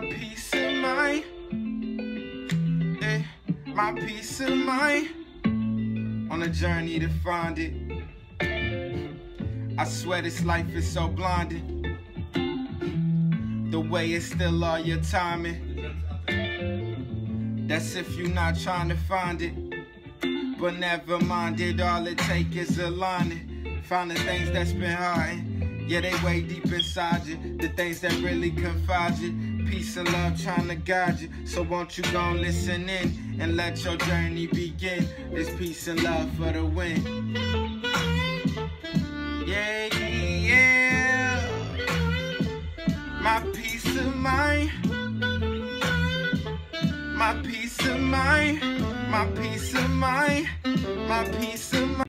my peace of mind. Eh, my peace of mind. On a journey to find it. I swear this life is so blinding. The way it's still all your timing. That's if you're not trying to find it. But never mind it, all it take is a finding things that's been hiding. Yeah, they way deep inside you. The things that really confide you. Peace and love trying to guide you. So won't you go listen in and let your journey begin. This peace and love for the win. Yeah, yeah. My peace of mind. My peace of mind. My peace of mind. My peace